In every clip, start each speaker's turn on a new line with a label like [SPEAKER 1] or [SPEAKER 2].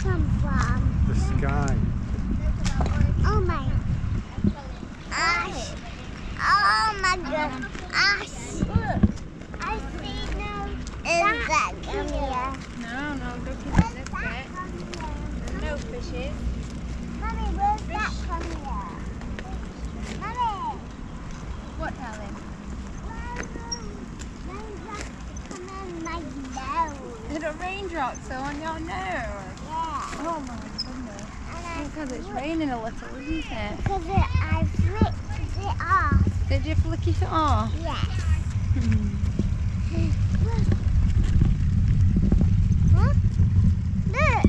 [SPEAKER 1] come from?
[SPEAKER 2] The sky.
[SPEAKER 1] Oh my. Ash. Oh my god. Ash. I see no. Is that come here?
[SPEAKER 3] No, no, look at
[SPEAKER 1] Where's
[SPEAKER 3] this
[SPEAKER 1] that
[SPEAKER 3] bit.
[SPEAKER 1] come here?
[SPEAKER 3] There's no fishes.
[SPEAKER 1] Mummy, where's that come here? Mummy.
[SPEAKER 3] What, darling? Little raindrops are on your nose. Oh my goodness. Because it's raining a little, isn't it?
[SPEAKER 1] Because it, I flicked it off.
[SPEAKER 3] Did you flick it off?
[SPEAKER 1] Yes.
[SPEAKER 3] Hmm.
[SPEAKER 1] Huh? Look,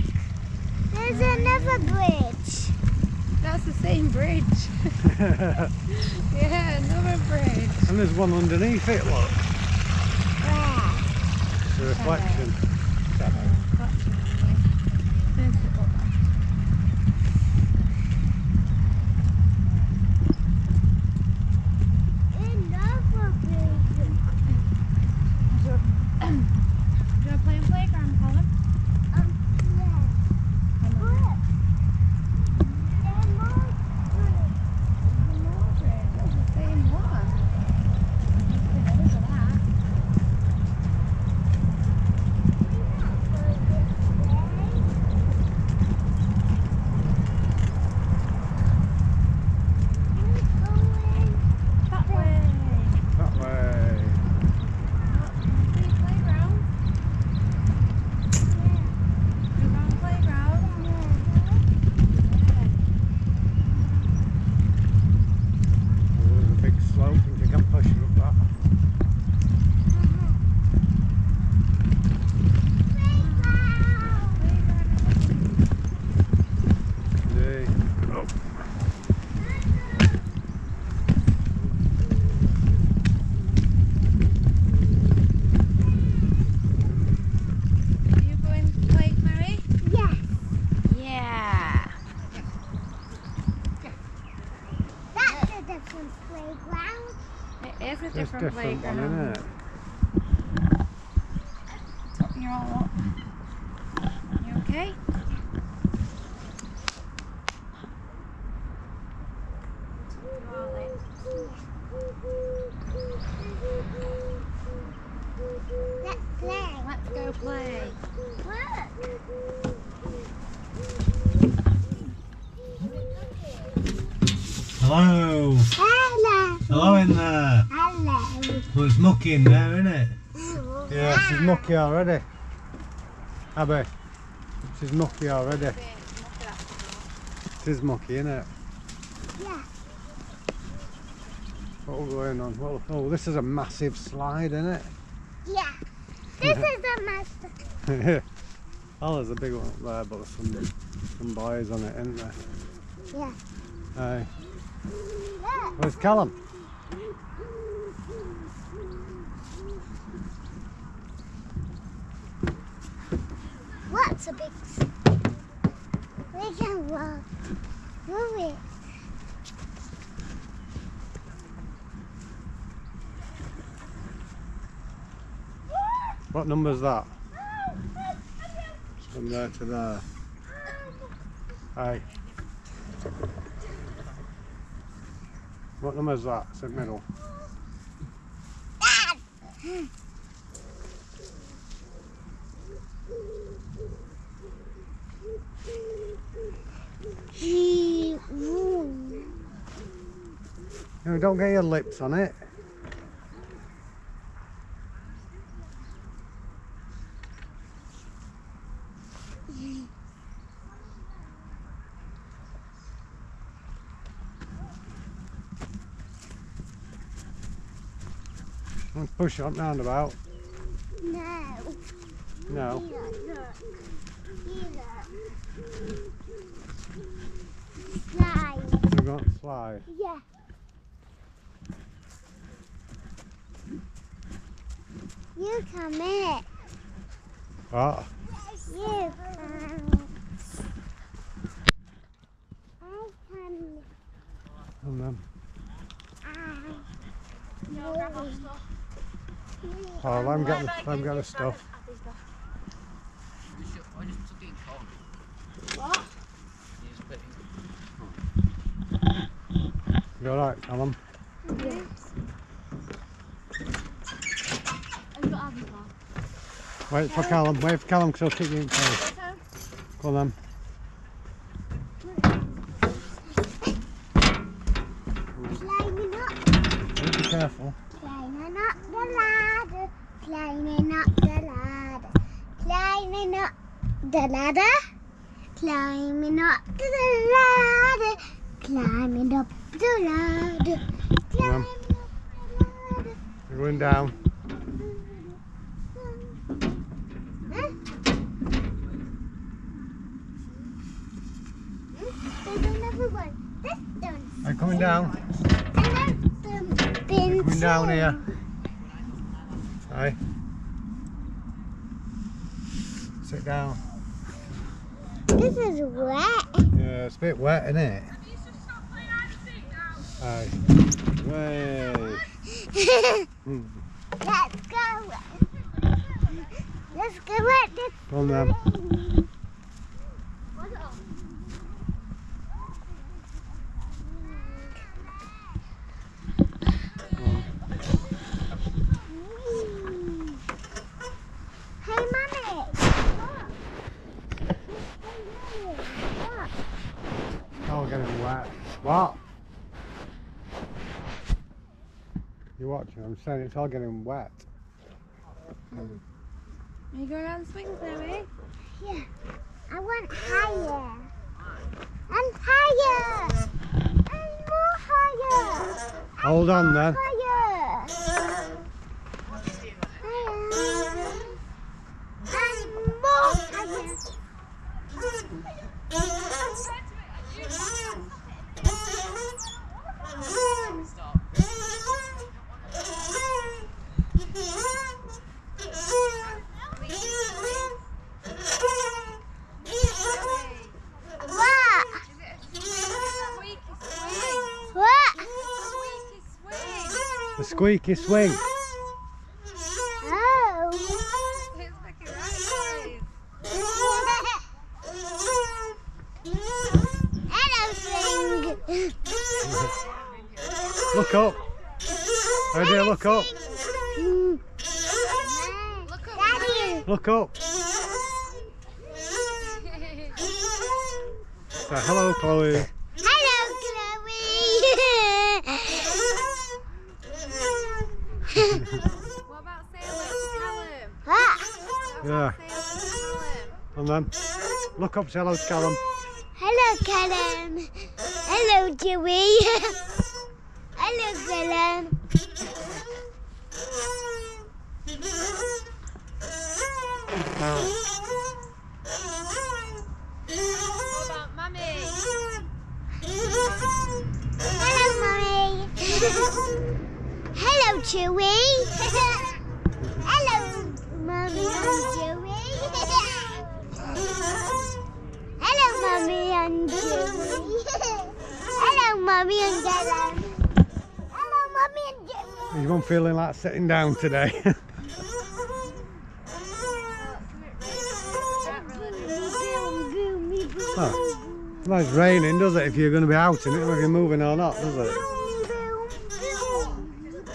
[SPEAKER 1] there's another bridge.
[SPEAKER 3] That's the same bridge. Yeah, another bridge.
[SPEAKER 2] And there's one underneath it, look.
[SPEAKER 1] Where?
[SPEAKER 2] The reflection.
[SPEAKER 1] Another bridge.
[SPEAKER 3] Do you want to play on playground, Colin?
[SPEAKER 1] Um, yeah. Look. There are more bridges.
[SPEAKER 3] the same one. Look at that. That way.
[SPEAKER 2] That way.
[SPEAKER 3] See the playground? Go around the playground.
[SPEAKER 2] Oh, there's a big slope. Think you can push it up that. Yay. Oh.
[SPEAKER 3] Are you going to play, Mary?
[SPEAKER 1] Yes,
[SPEAKER 3] Yeah.
[SPEAKER 1] that's a different playground.
[SPEAKER 3] It is a
[SPEAKER 2] It's
[SPEAKER 3] different,
[SPEAKER 2] different one,
[SPEAKER 3] playground.
[SPEAKER 2] isn't it?
[SPEAKER 3] Top you all up. You okay?
[SPEAKER 1] Let's play.
[SPEAKER 3] Let's go play.
[SPEAKER 1] Look.
[SPEAKER 2] Hello.
[SPEAKER 1] Hello.
[SPEAKER 2] Hello in there.
[SPEAKER 1] Hello.
[SPEAKER 2] Well, it's mucky in there, isn't it? Yeah, she's mucky already. Abby, she's mucky already. It is mucky, isn't it?
[SPEAKER 1] Yeah.
[SPEAKER 2] What's going on? Well, oh, this is a massive slide, isn't it?
[SPEAKER 1] Yeah. This is the master.
[SPEAKER 2] oh, there's a big one up there, but there's some, some boys on it, isn't there?
[SPEAKER 1] Yeah.
[SPEAKER 2] Aye.
[SPEAKER 1] Look.
[SPEAKER 2] Where's Callum?
[SPEAKER 1] What's a big? s- We can walk through it.
[SPEAKER 2] What number's that? From there to there. Aye. What number's that? It's in the middle.
[SPEAKER 1] He.
[SPEAKER 2] No, don't get your lips on it. Push on roundabout.
[SPEAKER 1] No.
[SPEAKER 2] No.
[SPEAKER 1] Here, look. Slide.
[SPEAKER 2] We're going to slide.
[SPEAKER 1] Yeah. You come in.
[SPEAKER 2] What?
[SPEAKER 1] You come. I come.
[SPEAKER 2] And then,
[SPEAKER 1] I.
[SPEAKER 3] No, grab our stuff.
[SPEAKER 2] Oh, I'm getting, I'm getting stuff.
[SPEAKER 4] What?
[SPEAKER 2] You alright, Alan?
[SPEAKER 1] Yes.
[SPEAKER 2] Wait for Callum, wait for Callum because I'll keep you in place. Go on then. Be careful
[SPEAKER 1] climbing up the ladder, climbing up the ladder, climbing up the ladder, climbing up the ladder, climbing up the ladder, climbing up the ladder.
[SPEAKER 2] You're going down.
[SPEAKER 1] Huh? There's another one. This one.
[SPEAKER 2] Are you coming down?
[SPEAKER 1] Bin.
[SPEAKER 2] Coming down here. Aye. Sit down.
[SPEAKER 1] This is wet.
[SPEAKER 2] Yeah, it's a bit wet, isn't it? Aye. Way.
[SPEAKER 1] Let's go. Let's go at this.
[SPEAKER 2] Go on then. Go on.
[SPEAKER 1] Hey, mommy.
[SPEAKER 2] Oh, getting wet. What? You watching? I'm saying it's all getting wet.
[SPEAKER 3] Are you going around the swings now, eh?
[SPEAKER 1] Yeah. I want higher. And higher. And more higher.
[SPEAKER 2] Hold on then.
[SPEAKER 1] Higher. Higher. And more higher. What? What?
[SPEAKER 2] Squeaky swing.
[SPEAKER 1] Oh.
[SPEAKER 2] Look up. Oh dear, look up. Look up. Say hello, Chloe.
[SPEAKER 1] Hello, Chloe.
[SPEAKER 3] What about say Callum?
[SPEAKER 1] what?
[SPEAKER 2] Yeah.
[SPEAKER 3] Say hello to Callum.
[SPEAKER 2] And then look up, say hello to Callum.
[SPEAKER 1] Hello, Callum. Hello, Joey. Hello, Callum.
[SPEAKER 3] What about Mummy?
[SPEAKER 1] Hello, Mommy. Hello, Chewy. Hello, Mommy and Chewy. Hello, Mommy and Chewy. Hello, Mommy and Dylan. Hello, Mommy and Chewy.
[SPEAKER 2] Is one feeling like sitting down today? oh. Well, it's raining, does it? If you're going to be out in it, whether you're moving or not, does it?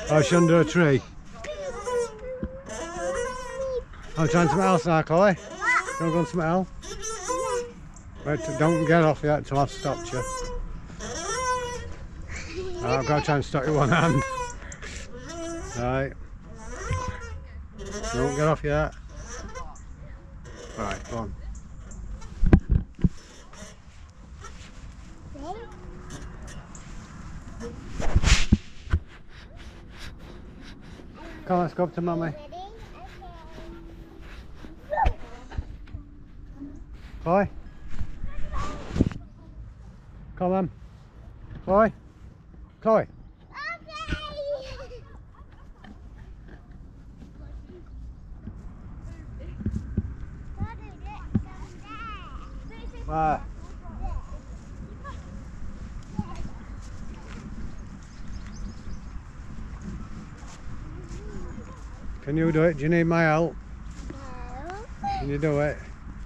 [SPEAKER 2] Oh, it's under a tree. I'm trying something else now, Chloe. Do you want to go something else? Wait, don't get off yet until I've stopped you. Oh, I've got to try and stop you one hand. Right. Don't get off yet. Right, go on. Come on, let's go up to mummy. Chloe? Come on. Chloe? Chloe? Where? Can you do it? Do you need my help? No. Can you do it?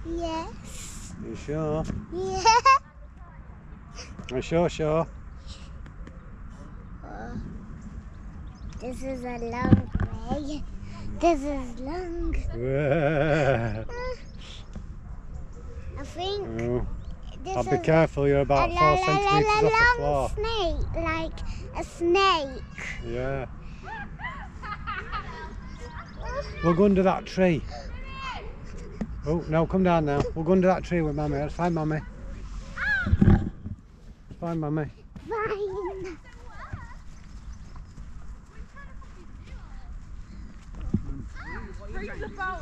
[SPEAKER 1] Yes.
[SPEAKER 2] You sure?
[SPEAKER 1] Yeah.
[SPEAKER 2] You sure, sure? Oh.
[SPEAKER 1] This is a long way. This is long.
[SPEAKER 2] Yeah.
[SPEAKER 1] I think
[SPEAKER 2] Oh, I'll be careful, you're about four
[SPEAKER 1] la- la-
[SPEAKER 2] centimetres
[SPEAKER 1] la-
[SPEAKER 2] off the
[SPEAKER 1] long
[SPEAKER 2] floor.
[SPEAKER 1] snake, like a snake.
[SPEAKER 2] Yeah. We'll go under that tree. Oh, no, come down now. We'll go under that tree with Mummy. Let's find Mummy. Let's find Mummy.
[SPEAKER 1] Fine.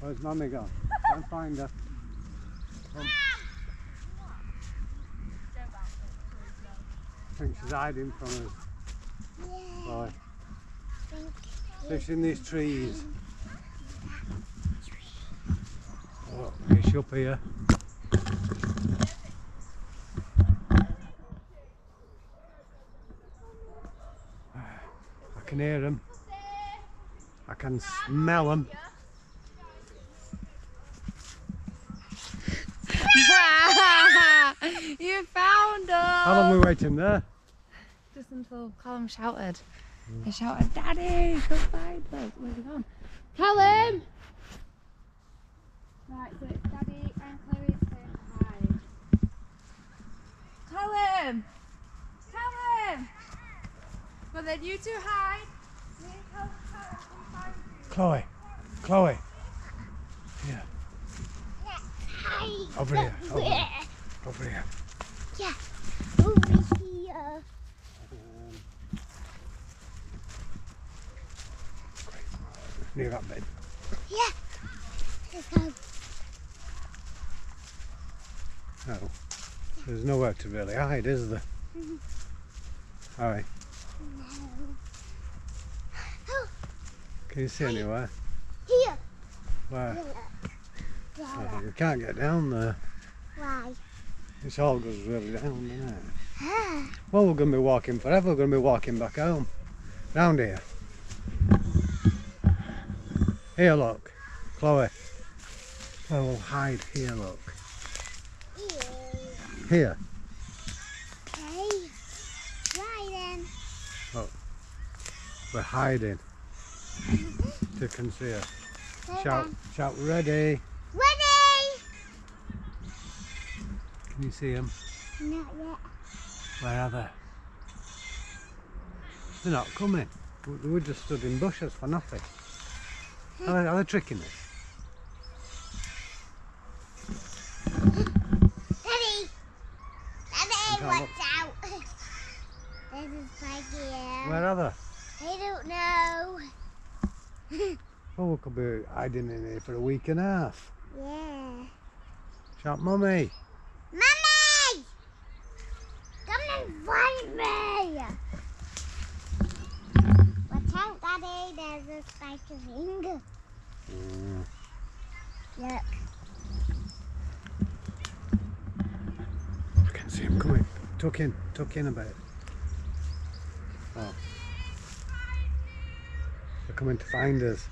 [SPEAKER 2] Where's Mummy gone? Can't find her. Come. I think she's hiding from us.
[SPEAKER 1] Yeah.
[SPEAKER 2] Right.
[SPEAKER 1] Think
[SPEAKER 2] Fish in these trees. Oh, is she up here? I can hear them. I can smell them.
[SPEAKER 3] you found us.
[SPEAKER 2] How long were we waiting there?
[SPEAKER 3] Just until Callum shouted. He shouted, Daddy, come find us. Where's he gone? Callum! Right, so it's Daddy and Chloe saying hi. Callum! Callum! But then you two hide. Me and Callum hide. Come find you.
[SPEAKER 2] Chloe, Chloe, here,
[SPEAKER 1] Hi.
[SPEAKER 2] over here, over here, over here.
[SPEAKER 1] Yeah. Over here.
[SPEAKER 2] Near that bed.
[SPEAKER 1] Yeah. Let's go.
[SPEAKER 2] No, there's nowhere to really hide, is there? Alright,
[SPEAKER 1] No. Oh,
[SPEAKER 2] can you see anywhere?
[SPEAKER 1] here.
[SPEAKER 2] Where?
[SPEAKER 1] There.
[SPEAKER 2] Oh, you can't get down there.
[SPEAKER 1] Why?
[SPEAKER 2] It's all goes really down, doesn't it?
[SPEAKER 1] Ah.
[SPEAKER 2] Well, we're going to be walking forever. We're going to be walking back home. Round here. Here, look. Chloe. Oh, we'll hide here, look. Here.
[SPEAKER 1] Okay. Right then.
[SPEAKER 2] We're hiding. to
[SPEAKER 1] conceal.
[SPEAKER 2] Shout, shout, ready.
[SPEAKER 1] Ready?
[SPEAKER 2] Can you see them?
[SPEAKER 1] Not yet.
[SPEAKER 2] Where are they? They're not coming. We- We just stood in bushes for nothing. Are they, are they tricking us?
[SPEAKER 1] Daddy. Daddy, watch out. There's a spike here.
[SPEAKER 2] Where are they?
[SPEAKER 1] I don't know.
[SPEAKER 2] Oh, we could be hiding in here for a week and a half.
[SPEAKER 1] Yeah.
[SPEAKER 2] Shout, mummy.
[SPEAKER 1] Mummy! Come and find me! Watch out, Daddy. There's a spiky ring.
[SPEAKER 2] Mm.
[SPEAKER 1] Look.
[SPEAKER 2] I can see him coming. Tuck in, tuck in a bit. Oh. They're coming to find us.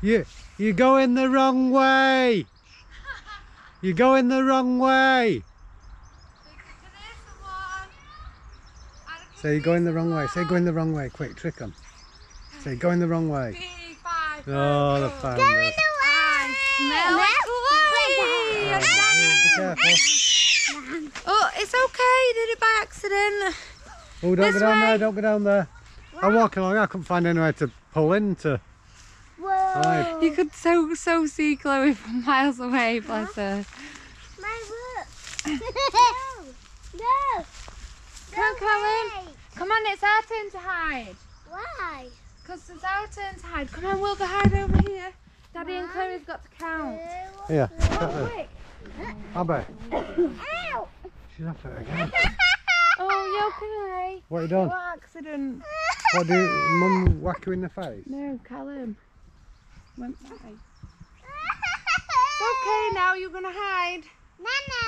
[SPEAKER 2] You, you're going the wrong way. You're going the wrong way. Say you're going the wrong way. Say going the wrong way. Quick, trick them. Say going the wrong way. Oh, the found
[SPEAKER 1] Go in the way!
[SPEAKER 3] smell Chloe
[SPEAKER 2] Be careful.
[SPEAKER 3] Oh, it's okay. You did it by accident.
[SPEAKER 2] Oh, don't
[SPEAKER 3] This
[SPEAKER 2] go down
[SPEAKER 3] way.
[SPEAKER 2] there. Don't go down there. I'm walking along. I couldn't find anywhere to pull into.
[SPEAKER 1] Whoa!
[SPEAKER 2] Right.
[SPEAKER 3] You could so so see Chloe from miles away, bless her.
[SPEAKER 1] My book! no! No!
[SPEAKER 3] Come on, Callum.
[SPEAKER 1] way.
[SPEAKER 3] Come on, it's our turn to hide.
[SPEAKER 1] Why?
[SPEAKER 3] Because it's our turn to hide. Come on, we'll go hide over here. Daddy and Chloe's got to count.
[SPEAKER 2] Here.
[SPEAKER 3] Oh, quick.
[SPEAKER 2] Abby.
[SPEAKER 1] Ow!
[SPEAKER 2] She's after it again.
[SPEAKER 3] Oh, you okay?
[SPEAKER 2] What you done?
[SPEAKER 3] What accident?
[SPEAKER 2] What do you, mum whack you in the face?
[SPEAKER 3] No, Callum. Went that way. It's okay now, you're going to hide.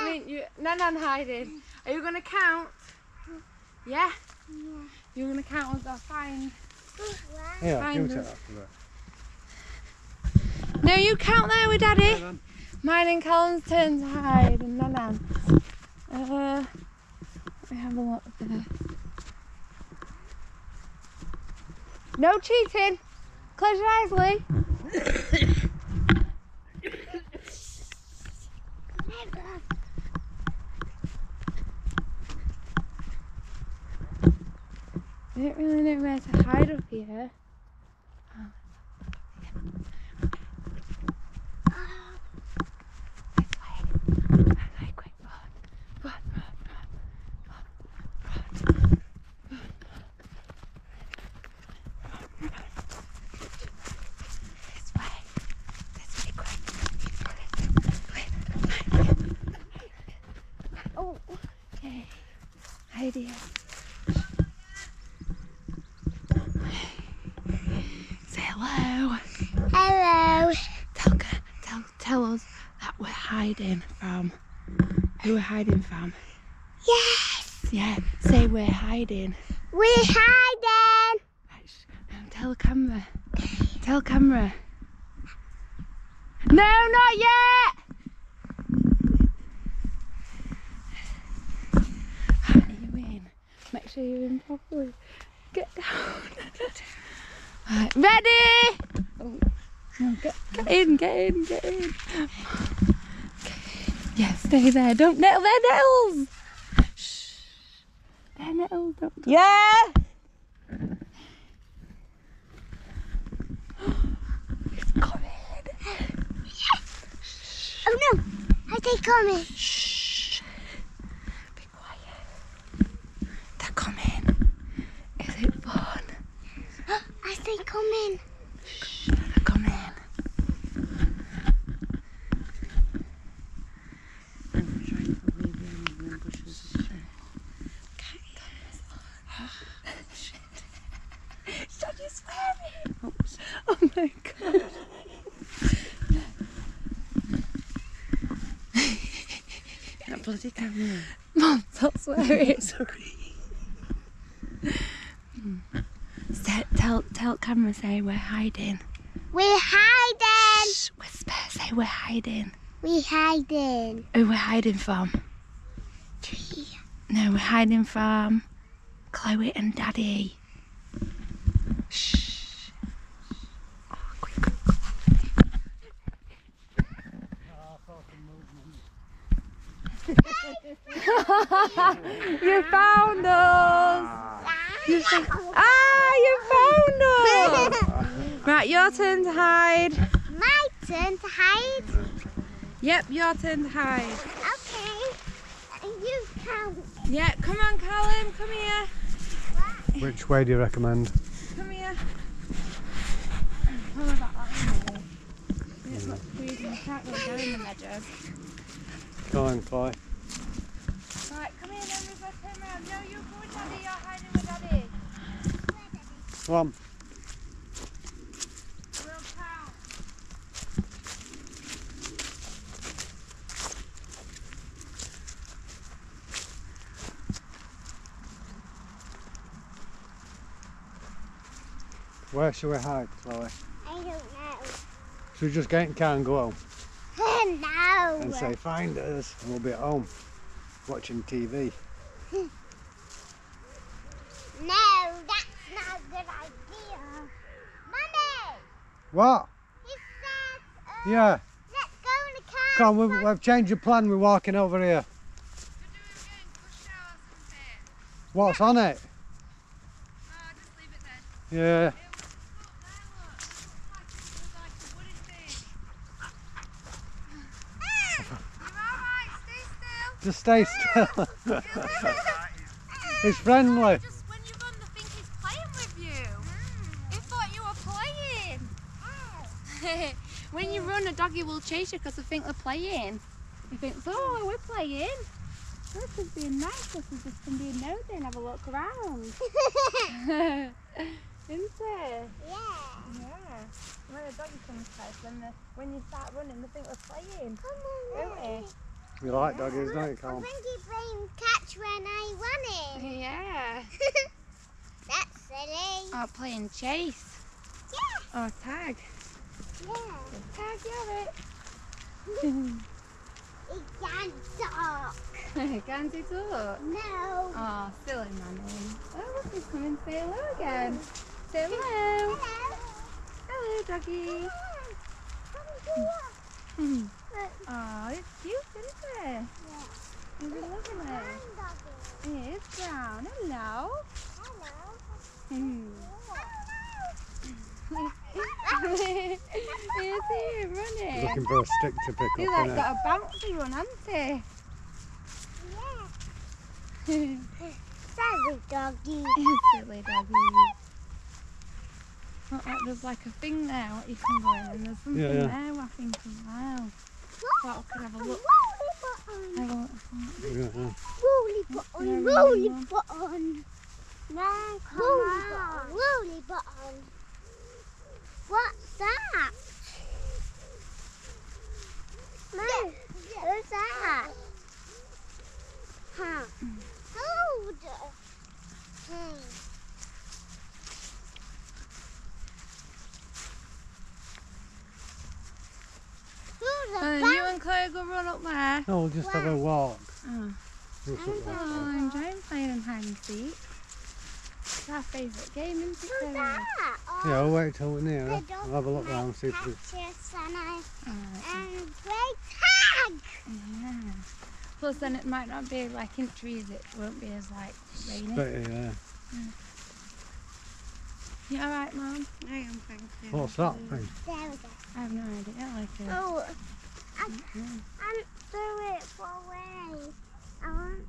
[SPEAKER 3] I mean, you, Nanan hiding. Are you going to count? Yeah? yeah. You want to count us or find?
[SPEAKER 2] Yeah,
[SPEAKER 3] Find
[SPEAKER 2] give it
[SPEAKER 3] us.
[SPEAKER 2] after that.
[SPEAKER 3] No, you count there with Daddy.
[SPEAKER 2] Yeah.
[SPEAKER 3] Mine and Colin's turn to hide and Nanan's. Uh, let me have a look there. No cheating. Close your eyes, Lee. I don't really know where to hide up here. This way. Okay, quick, run. Run, run, run. Run, run. This way. This way, quick.
[SPEAKER 1] Oh,
[SPEAKER 3] Okay. Hide here. Say hello.
[SPEAKER 1] hello.
[SPEAKER 3] Tell, tell, tell us that we're hiding from. Who we're hiding from.
[SPEAKER 1] Yes,
[SPEAKER 3] Yeah, say we're hiding.
[SPEAKER 1] we're hiding.
[SPEAKER 3] Right, tell the camera. Tell camera. No, not yet! Are you in? Make sure you're in properly. Get down. Right, ready? Oh, no, get, get in, get in, get in. Yeah, stay there. Don't nettle their nettles. Shh. Their nettles. Don't. Yeah. It's coming. Yes.
[SPEAKER 1] Oh no, are they coming?
[SPEAKER 3] Shh. Be quiet. They're coming. Is it fun?
[SPEAKER 1] Are they coming?
[SPEAKER 3] Shh. They're coming. Stop you swearing. Oh my god.
[SPEAKER 4] That bloody camera.
[SPEAKER 3] Mom, stop swearing.
[SPEAKER 4] Sorry.
[SPEAKER 3] Say, tell, tell camera, say we're hiding.
[SPEAKER 1] We're hiding.
[SPEAKER 3] Shh, whisper, say we're hiding.
[SPEAKER 1] We're hiding.
[SPEAKER 3] Who we're hiding from?
[SPEAKER 1] Tree.
[SPEAKER 3] No, we're hiding from Chloe and Daddy. Shh. Oh, quick, quick, you found us! You found- ah, you found us! right, your turn to hide.
[SPEAKER 1] My turn to hide.
[SPEAKER 3] Yep, your turn to hide.
[SPEAKER 1] Okay. You count.
[SPEAKER 3] Yeah, come on, Callum, come here.
[SPEAKER 2] Which way do you recommend?
[SPEAKER 3] Come here. About that one? It's hmm. not freezing. I can't go down the meadows.
[SPEAKER 2] Go on, Chloe.
[SPEAKER 3] Right, come here then, River. Turn around. No, you go with Daddy. You're hiding with Daddy.
[SPEAKER 2] Come on. Where shall we hide, Chloe?
[SPEAKER 1] I don't know.
[SPEAKER 2] Should we just get in car and go home
[SPEAKER 1] no.
[SPEAKER 2] and say, find us, and we'll be at home watching TV.
[SPEAKER 1] No, that's not a good idea. Mommy,
[SPEAKER 2] What?
[SPEAKER 1] he said, uh,
[SPEAKER 2] Yeah.
[SPEAKER 1] let's go in the car.
[SPEAKER 2] Come on, we've, we've changed the plan. We're walking over here.
[SPEAKER 3] You're doing good. Push out or something.
[SPEAKER 2] What's on it?
[SPEAKER 3] Oh, just leave it then.
[SPEAKER 2] Yeah.
[SPEAKER 3] Look, there, look. It's like a wooden thing. You alright? Stay still.
[SPEAKER 2] Just stay still. it's friendly.
[SPEAKER 3] Just when you run, they think he's playing with you. Hmm. They thought you were playing. when you run, a doggy will chase you because they think they're playing. He thinks, oh, we're playing. This is being nice. This is just going to be nosy and have a look around. Isn't it?
[SPEAKER 1] yeah.
[SPEAKER 3] Yeah. When a doggy comes close, when, the, when you start running, they think we're playing.
[SPEAKER 1] Come on,
[SPEAKER 3] Don't
[SPEAKER 1] Mommy.
[SPEAKER 2] You like doggies, don't you,
[SPEAKER 1] I
[SPEAKER 2] Colin?
[SPEAKER 1] think he playing catch when I run it.
[SPEAKER 3] Yeah.
[SPEAKER 1] That's silly.
[SPEAKER 3] Or playing chase.
[SPEAKER 1] Yeah,
[SPEAKER 3] Or tag.
[SPEAKER 1] yeah.
[SPEAKER 3] Tag, you're it.
[SPEAKER 1] It can talk.
[SPEAKER 3] Gansy talk.
[SPEAKER 1] No.
[SPEAKER 3] Oh, silly Manny. Oh, look, he's coming to say hello again. Say hello.
[SPEAKER 1] Hello.
[SPEAKER 3] Hello, doggy.
[SPEAKER 1] Come
[SPEAKER 3] Oh, it's cute, isn't it? Is it lovely? It is brown. Hello. Hello. Hmm. Here's he running.
[SPEAKER 2] Looking for a stick to pick
[SPEAKER 3] He's
[SPEAKER 2] up,
[SPEAKER 3] like
[SPEAKER 2] innit?
[SPEAKER 3] got a bouncy one, hasn't he?
[SPEAKER 1] Sorry, doggy.
[SPEAKER 3] Silly doggy. Look like there's like a thing there what you can go in and there's something
[SPEAKER 2] Yeah, yeah.
[SPEAKER 3] there I think as well. Thought I could have a look.
[SPEAKER 2] Yeah, yeah.
[SPEAKER 1] Button,
[SPEAKER 3] Yeah, Mum.
[SPEAKER 1] button. No, come on. Woolly button. What's that? No, who's that? Huh. Hold. Hmm. Who's
[SPEAKER 3] And you and Chloe go run up there.
[SPEAKER 2] No, we'll just have a walk.
[SPEAKER 3] Oh,
[SPEAKER 2] Just up that
[SPEAKER 3] oh
[SPEAKER 2] way.
[SPEAKER 3] I'm enjoying playing in hide and seek. It's our favourite game, isn't it,
[SPEAKER 1] Who's
[SPEAKER 3] Chloe?
[SPEAKER 1] that? Oh,
[SPEAKER 2] Yeah, we'll wait till we're near.
[SPEAKER 1] they don't
[SPEAKER 2] We'll have a look
[SPEAKER 1] like
[SPEAKER 2] round, see if we...
[SPEAKER 1] cactus and I
[SPEAKER 3] Alright.
[SPEAKER 1] and play tag.
[SPEAKER 3] Yeah. Plus, then it might not be like in trees. It won't be as like rainy.
[SPEAKER 2] But, yeah. Mm.
[SPEAKER 3] You alright, Mum?
[SPEAKER 4] I am, thank you.
[SPEAKER 2] What's that thing?
[SPEAKER 1] There we go.
[SPEAKER 3] I have no idea. I Like a,
[SPEAKER 1] Oh, I mm-hmm. can't throw it far away. I want.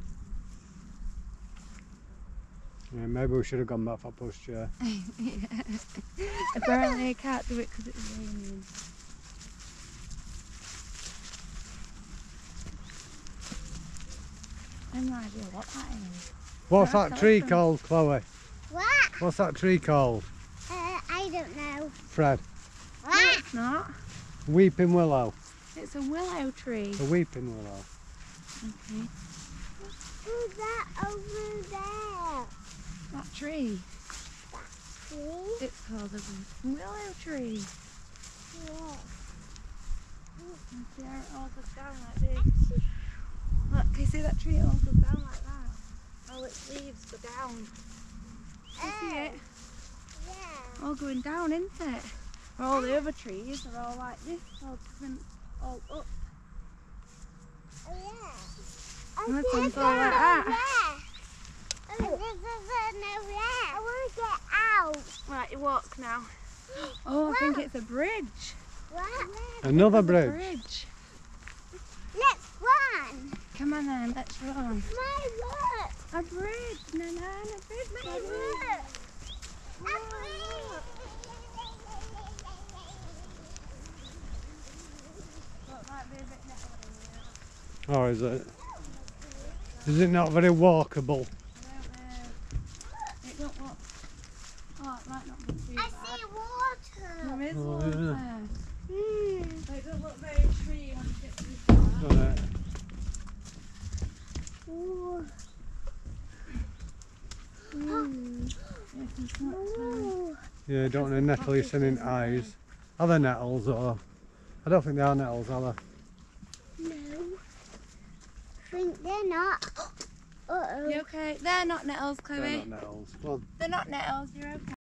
[SPEAKER 2] Yeah, maybe we should have gone back for pushchair.
[SPEAKER 3] Apparently, I can't do it because it's raining. I have no idea what that is.
[SPEAKER 2] What's
[SPEAKER 3] That's
[SPEAKER 2] that tree called, Chloe?
[SPEAKER 1] What?
[SPEAKER 2] What's that tree called,
[SPEAKER 1] Uh, I don't know.
[SPEAKER 2] Fred?
[SPEAKER 3] No,
[SPEAKER 1] What?
[SPEAKER 3] it's not.
[SPEAKER 2] Weeping willow.
[SPEAKER 3] It's a willow tree.
[SPEAKER 2] A weeping willow.
[SPEAKER 3] Okay.
[SPEAKER 1] Who's that over there?
[SPEAKER 3] That tree.
[SPEAKER 1] See?
[SPEAKER 3] It's called a willow tree.
[SPEAKER 1] Yeah.
[SPEAKER 3] And see how it all goes down like this. Look, can you see that tree? It all goes down like that. Oh, all its leaves go down. You see it?
[SPEAKER 1] Yeah.
[SPEAKER 3] All going down, isn't it? Where all the other trees are all like this, all different, all up.
[SPEAKER 1] Oh, yeah.
[SPEAKER 3] And
[SPEAKER 1] I oh,
[SPEAKER 3] this
[SPEAKER 1] see
[SPEAKER 3] one's all like that.
[SPEAKER 1] there. Oh, this is over there. I want to get out.
[SPEAKER 3] Right, you walk now. Oh, I think it's a bridge.
[SPEAKER 1] What?
[SPEAKER 2] Another bridge.
[SPEAKER 3] bridge.
[SPEAKER 1] Let's run.
[SPEAKER 3] Come on then, let's run.
[SPEAKER 1] My work.
[SPEAKER 3] A bridge, no, no, a bridge.
[SPEAKER 1] My
[SPEAKER 3] baby.
[SPEAKER 1] work. A bridge.
[SPEAKER 3] Look, might be a bit nettly.
[SPEAKER 2] Or is it? Is it not very walkable?
[SPEAKER 3] I don't know. It don't look. Oh, it might not be too
[SPEAKER 1] I
[SPEAKER 3] bad.
[SPEAKER 1] see water.
[SPEAKER 3] There is
[SPEAKER 2] Oh,
[SPEAKER 3] water.
[SPEAKER 2] yeah.
[SPEAKER 1] Hmm.
[SPEAKER 3] But it doesn't look very tree once it gets too far.
[SPEAKER 2] Right.
[SPEAKER 1] Ooh.
[SPEAKER 3] Yes, it's not too-
[SPEAKER 1] Ooh.
[SPEAKER 2] Yeah, don't want to nettle your son in eyes. Are they nettles or? I don't think they are nettles, are they?
[SPEAKER 1] No. Think they're not. Uh oh.
[SPEAKER 3] You okay? They're not nettles,
[SPEAKER 2] They're
[SPEAKER 3] Chloe.
[SPEAKER 2] not nettles. Well,
[SPEAKER 3] They're not nettles. You're okay.